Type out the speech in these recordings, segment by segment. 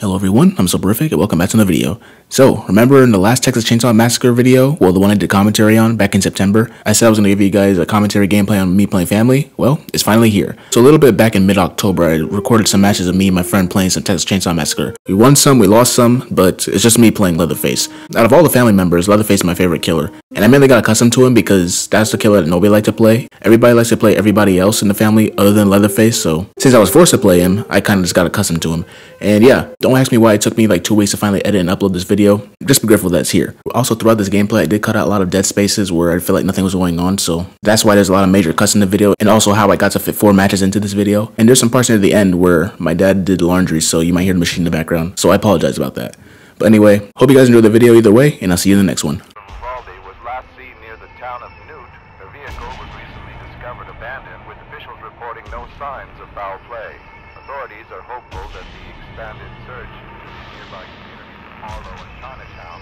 Hello everyone, I'm Soporific and welcome back to another video. So, remember in the last Texas Chainsaw Massacre video, well the one I did commentary on back in September, I said I was going to give you guys a commentary gameplay on me playing family? Well, it's finally here. So a little bit back in mid-October, I recorded some matches of me and my friend playing some Texas Chainsaw Massacre. We won some, we lost some, but it's just me playing Leatherface. Out of all the family members, Leatherface is my favorite killer. And I mainly got accustomed to him because that's the killer that nobody liked to play. Everybody likes to play everybody else in the family other than Leatherface, so since I was forced to play him, I kind of just got accustomed to him. And yeah, don't ask me why it took me like two weeks to finally edit and upload this video. Just be grateful that's here. Also, throughout this gameplay, I did cut out a lot of dead spaces where I feel like nothing was going on, so that's why there's a lot of major cuts in the video, and also how I got to fit four matches into this video. And there's some parts near the end where my dad did laundry, so you might hear the machine in the background, so I apologize about that. But anyway, hope you guys enjoyed the video either way, and I'll see you in the next one. Uvalde was last seen near the town of Newt. The vehicle was recently discovered abandoned, with officials reporting no signs of foul play. Authorities are hopeful that the expanded search in nearby communities of Harlow and Chinatown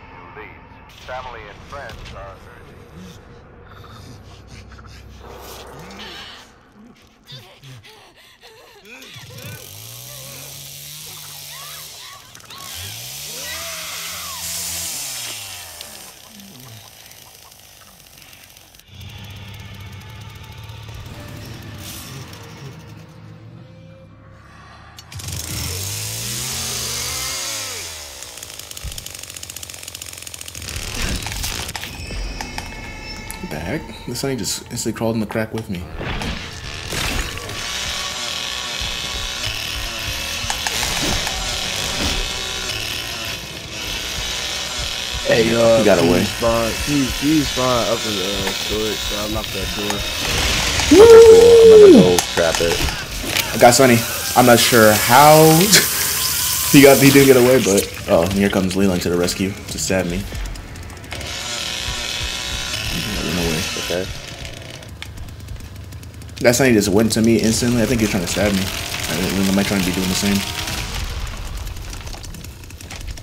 new leads. Family and friends are urging. The heck? This thing just instantly crawled in the crack with me. Hey, uh, He got he away. Spawned, he, he spawned up in the uh, storage, so I locked that door. I'm gonna go trap it. I got Sonny. I'm not sure how he got he didn't get away, but oh, and here comes Leland to the rescue to stab me. I ran away. Okay. That Sonny just went to me instantly. I think he's trying to stab me. I think Leland might try to be doing the same.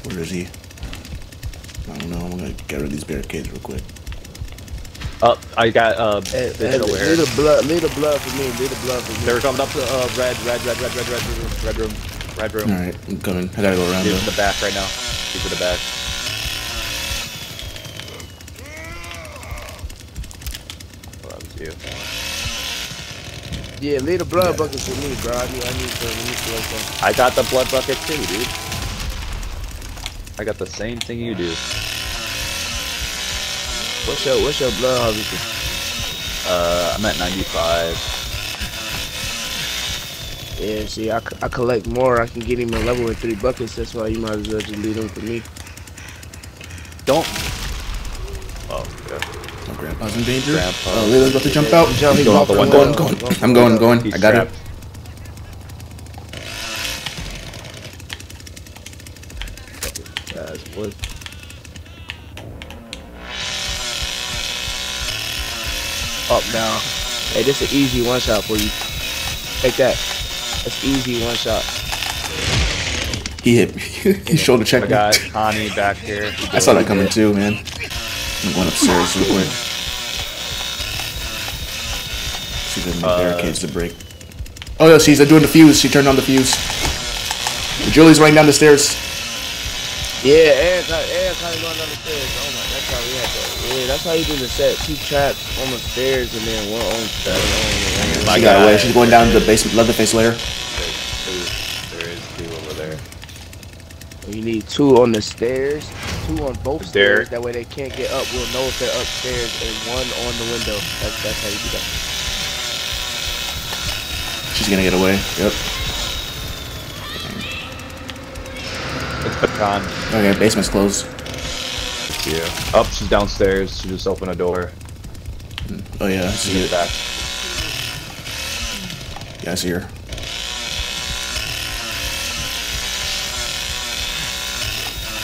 Where is he? I don't know. I'm gonna get rid of these barricades real quick. Oh, I got uh. Hey, the hey, hit aware. leave the blood, leave the blood for me, leave the blood for me. They're coming up to uh red, red, red, red, red, red room, red room, red room. All right, I'm coming. I gotta go around He's though. in the back right now. He's in the back. Oh, that was you. Yeah, leave the blood bucket for me, bro. I need, I need some, I need some. I got the blood bucket too, dude. I got the same thing you do. What's your, what's your blood harvester? Uh, I'm at 95. Yeah, see, I, c- I collect more. I can get him a level with three buckets. That's why you might as well just leave them for me. Don't. Yeah. Oh, in danger. Grandpa. Oh, uh, Leland's about to jump out. Jump, He's going out the walking window. I'm going, I'm going. I'm going, I'm going. He's I got trapped. it. Guys, what? Up now. Hey, this is an easy one shot for you. Take that. That's easy one shot. He hit me. he shoulder I checked me. I got Connie back here. I saw that coming too, man. I'm going upstairs real quick. See if there's Uh, barricades to break. Oh, no, she's doing the fuse. She turned on the fuse. Julie's running down the stairs. Yeah, and and kind of going down the stairs. Oh my, that's how we had that. Yeah, that's how you do the set. Two traps on the stairs and then one on the on My She got guy. away. She's going down to the basement, Leatherface lair. There's two. There is two over there. the You need two on the stairs, two on both There. stairs. That way they can't get up. We'll know if they're upstairs, and one on the window. That's that's how you do that. She's gonna get away. Yep. It's Pecan. Okay, basement's closed. Yeah. Up, she's downstairs. She just opened a door. Hmm. Oh yeah, She it. back. Yeah, I see her.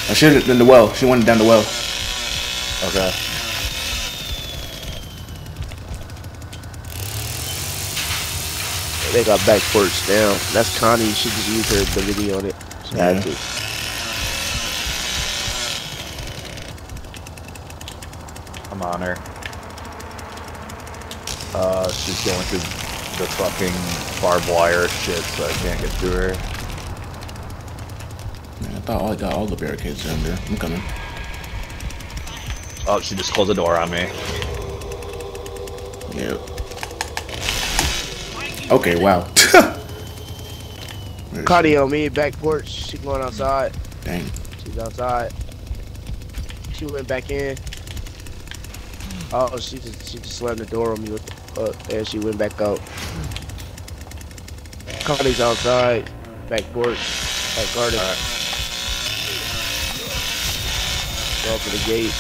I should have in the well. She went down the well. Okay. They got back porch down. That's Connie. She just used her ability on it. She Yeah. had to. I'm on her. Uh, she's going through the fucking barbed wire shit, so I can't get through her. i thought I got all the barricades down there. I'm coming. Oh, she just closed the door on me. Yep. Okay, wow. Cardio me, back porch. She going outside. Dang. She's outside. She went back in. Oh, she just she just slammed the door on me with the fuck, and she went back out. Cardi's outside, back porch, back garden. Alright. Go up to the gate.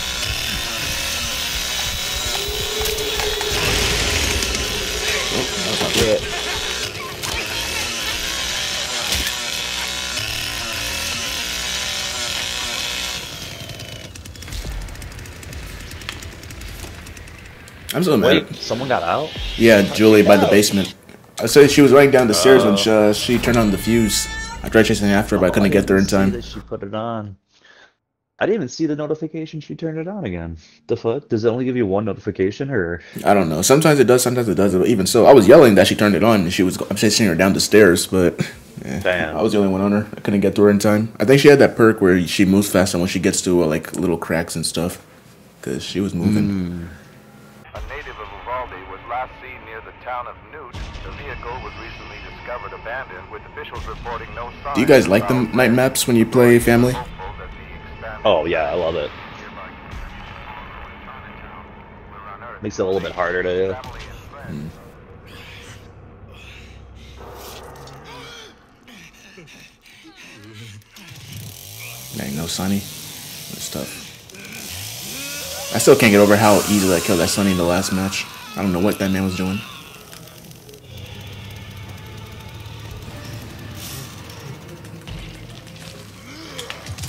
Oh, that was not good. Yeah. I'm so mad. Wait, someone got out? Yeah, Julie by the basement. I said she was running down the stairs when Oh. she, uh, she turned on the fuse. I tried chasing after her, but I couldn't get there in time. she put it on. I didn't even see the notification she turned it on again. The fuck? Does it only give you one notification or? I don't know. Sometimes it does, sometimes it doesn't. Even so, I was yelling that she turned it on, and she was. I'm chasing her down the stairs, but yeah, Damn. I was the only one on her. I couldn't get to her in time. I think she had that perk where she moves faster when she gets to uh, like little cracks and stuff, because she was moving. A native of Uvalde was last seen near the town of Newt. The vehicle was recently discovered abandoned, with officials reporting no signs. Do you guys like the night maps when you play family? Hopeful that the expanded Oh yeah, I love it. nearby Chinatown will unearth Makes it a little bit harder to. family hmm. and. Dang, no Sonny. That's tough. I still can't get over how easily I killed that Sonny in the last match. I don't know what that man was doing.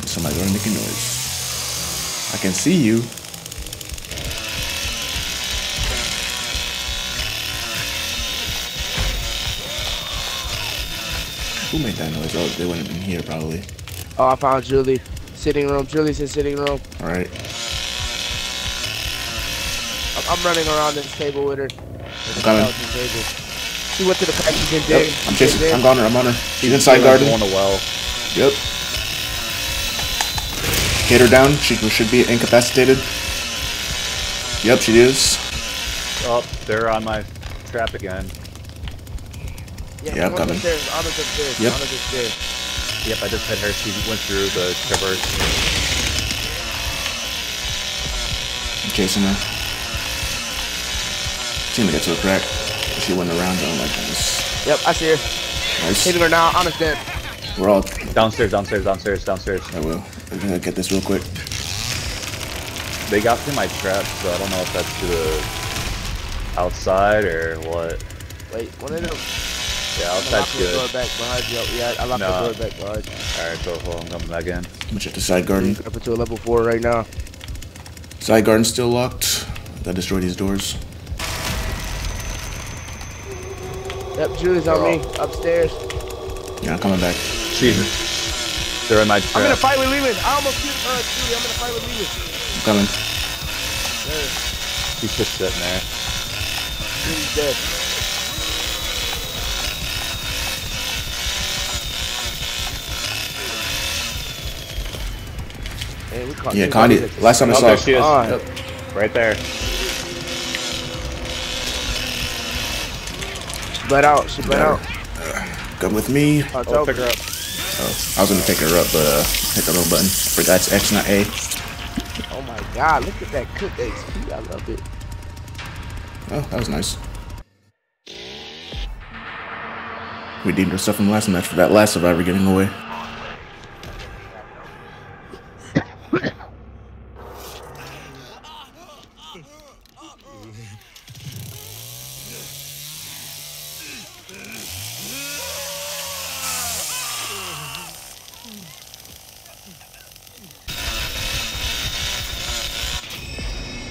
Somebody gonna make a noise. I can see you. Who made that noise? Oh, they wouldn't have been here probably. Oh, I found Julie. Sitting room. Julie's in sitting room. All right. I'm, I'm running around this table with her. I'm coming. She went to the packaging Yep, day. I'm chasing. I'm on her. I'm on her. She's inside garden. Going to well. Yep. Hit her down. She should be incapacitated. Yep, she is. Oh, they're on my trap again. Yeah, I'm Ana's coming. Upstairs. Ana's upstairs. Yep. Ana's upstairs. Yep, I just hit her. She went through the traverse. I'm chasing her. Seemed to get to a crack. She went around. Oh my goodness. Yep, I see her. Nice. Hitting her now. Ana's dead. We're all. Downstairs, downstairs, downstairs, downstairs. I will. We're gonna get this real quick. They got through my trap, so I don't know if that's to the outside or what. Wait, one of them. Yeah, I'm outside's locking the door good. back behind you. Yeah, I locked Nah. the door back behind. Alright, so hold on, I'm coming back in. I'm gonna check the side garden. Up into a level four right now. Side garden's still locked. Gotta destroy these doors. Yep, Julie's on me. Upstairs. Yeah, I'm coming back. She's. They're in my I'm gonna fight with Leland. I almost killed uh, Julie. I'm gonna fight with Leland. I'm coming. There. She's just sitting there. Julie's dead. Man, we caught Yeah, two Condi. bodies at the Last time I Oh, saw. there she is. Ah. Yep. Right there. Bled out. She bled out. Come with me. Oh, Oh, pick her up. Oh, I was gonna pick her up, but uh, hit the little button. Forgot it's X, not A. oh my god, look at that cooked XP. I love it. Oh, that was nice. Redeemed herself from last match for that last survivor getting away.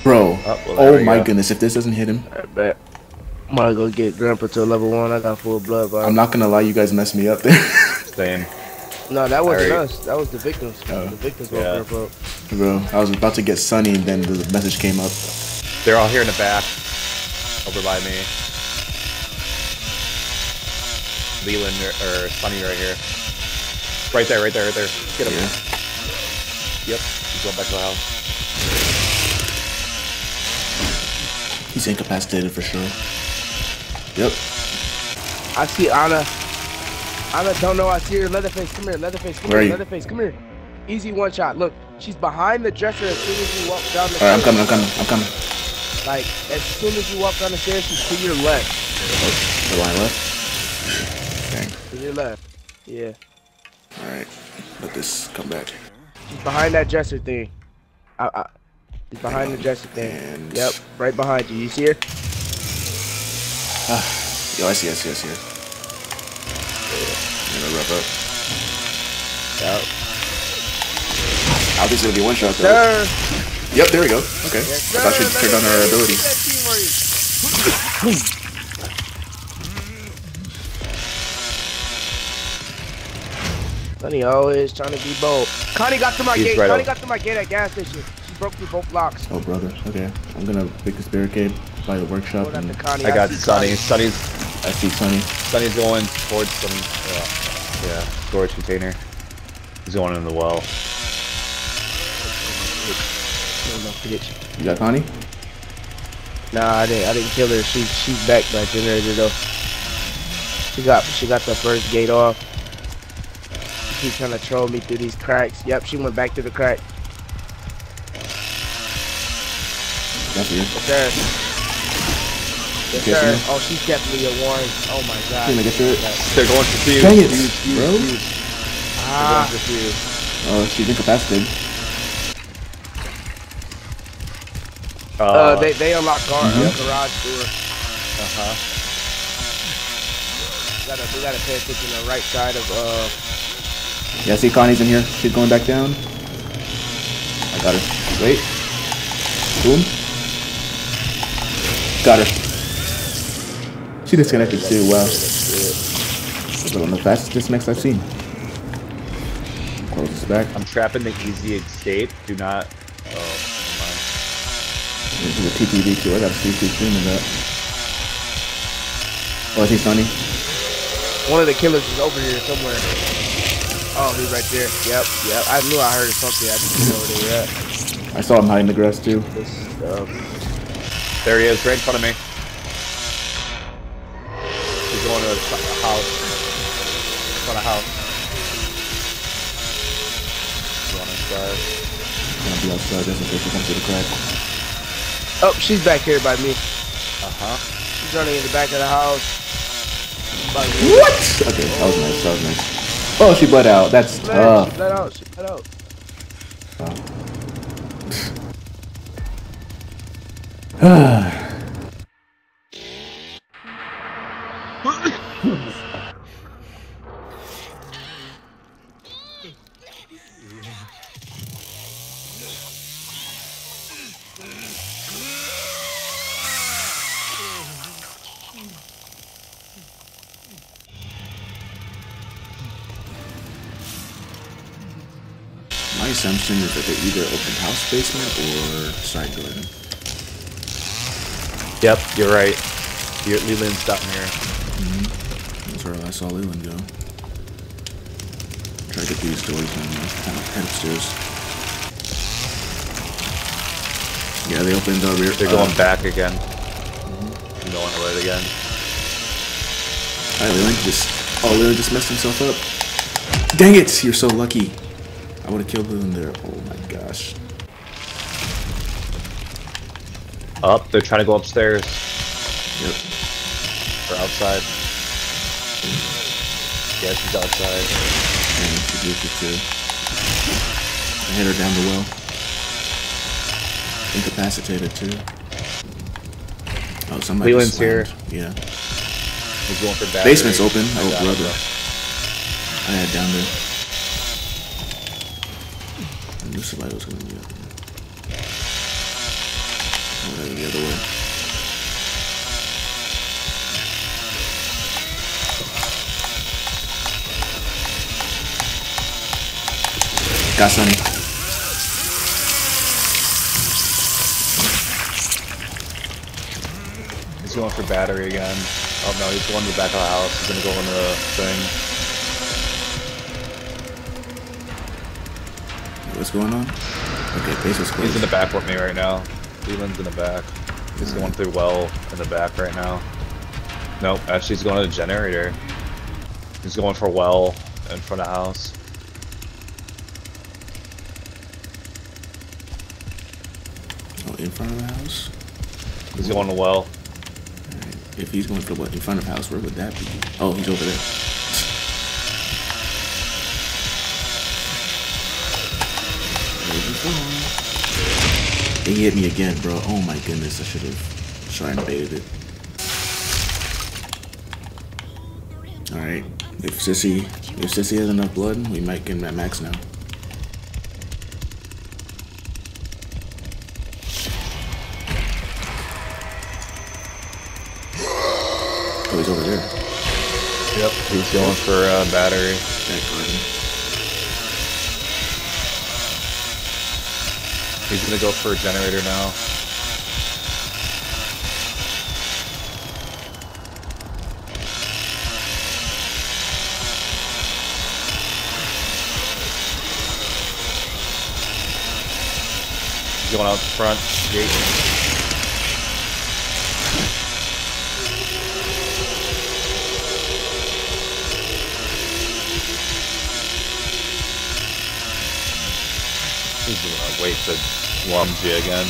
Bro, Oh, well, oh my go. goodness, if this doesn't hit him, I bet. I'm gonna go get Grandpa to level one. I got full blood. Bro. I'm not gonna lie, you guys messed me up there. Same. No, that wasn't Alright. us. That was the victims. Oh. The victims Yeah. yeah. Grandpa. Bro, I was about to get Sonny and then the message came up. They're all here in the back. Over by me. Leland or, or Sonny right here. Right there, right there, right there. Get him. Yeah. Yep. He's going back to the house. He's incapacitated for sure. Yep. I see Ana. Ana don't know I see her. Leatherface, come here. Leatherface, come Where here. Leatherface, come here. Easy one shot. Look, she's behind the dresser as soon as you walk down the All right, I'm coming. I'm coming. I'm coming. Like, as soon as you walk down the stairs, she's to your left. The line left. Dang. To your left. Yeah. All right. Let this come back. She's behind that dresser thing. I, I, she's behind the dresser thing. Yep, right behind you. You see her? Ah. Yo, I see. I see. I see. it. I'm gonna wrap up. Yep. I think it's gonna be one shot though. Sir. Yep. There we go. Okay. Yes, I thought she turned on her ability. Sonny always trying to be bold. Connie got to my He's gate. right Connie up. got to my gate at gas station. She broke through both locks. Oh, brother. Okay. I'm gonna pick this barricade by the workshop. And after Connie. I got see Sonny. Connie. Sonny's I see Sonny. Sonny's going towards some uh, yeah storage container. He's going in the well. No, no, bitch. You got Connie? Nah, I didn't. I didn't kill her. She she's back by generator though. She got she got the first gate off. She's trying to troll me through these cracks. Yep, she went back to the crack. That's you. Yes, sir. Yes, sir. so- Oh, she's definitely a Warren. Oh my god. Can I get through it? They're going for fuse. Dang it, Fuse, fuse, bro. fuse. They're Ah, going for fuse. Oh, she's incapacitated. Uh, uh, they they unlock gar- uh, Mhm. garage door. uh-huh. We gotta we gotta pay attention to the right side of uh. Yeah, see Connie's in here. She's going back down. I got her. Wait. Boom. Got her. She disconnected too. Wow. That's one of the fastest disconnects I've seen. Close this back. I'm trapping the easy escape. Do not. Oh, This is a TTV too. I gotta see who's streaming that. Oh, I see Sonny. One of the killers is over here somewhere. Oh, he's right there. Yep, yep. I knew I heard something. I didn't know where they were at. I saw him hiding the grass too. This stuff. There he is, right in front of me. He's going to a a house. Front of house. He's on inside. Gonna be outside just in case he comes to the crack. Oh, she's back here by me. Uh huh. She's running in the back of the house. What? Okay, that was nice. That was nice. Oh, she bled out. That's She let out. tough. She let out. She let out. My assumption is that they either open house basement or side garden. Yep, you're right. Your Leland's down here. That's where I saw Leland go. Try to get these doors and uh, head upstairs. Yeah, they opened the rear. They're uh, going back again. They're Going right again. Alright, Leland just. Oh, Leland just messed himself up. Dang it! You're so lucky. I would have killed Leland there. Oh my gosh. Up. They're trying to go upstairs Yep. or outside. Yeah, she's outside. And she did it too. I hit her down the well. Incapacitated too. Oh, somebody Leland's here. Yeah. He's going for battery. Basement's open. Oh, it, brother. bro. I had down there. I knew somebody was gonna be up there. Oh, the other way. Got Sonny. He's going for battery again. Oh no, he's going to the back of the house. He's gonna go into the thing. What's going on? Okay, base is closed. He's in the back with me right now. Leland's in the back. He's going through well in the back right now. Nope, actually he's going to the generator. He's going for well in front of house. Oh, in front of the house? He's going to well. Alright. If he's going for what in front of house, where would that be? Oh, he's over there. He from? He hit me again, bro. Oh my goodness, I should have shrine baited it. Alright. If Sissy if Sissy has enough blood, we might get him at max now. Oh, he's over there. Yep, he's going for uh, battery. He's gonna go for a generator now. He's going out front gate. He's gonna wait to lunge you again.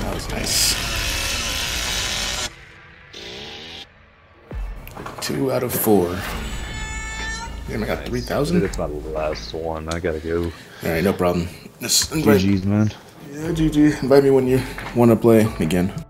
That was nice. Two out of four. Damn, I got 3,000? It's my last one. I gotta go. Alright, no problem. Just invite, GG's, man. yeah, GG. Invite me when you want to play again.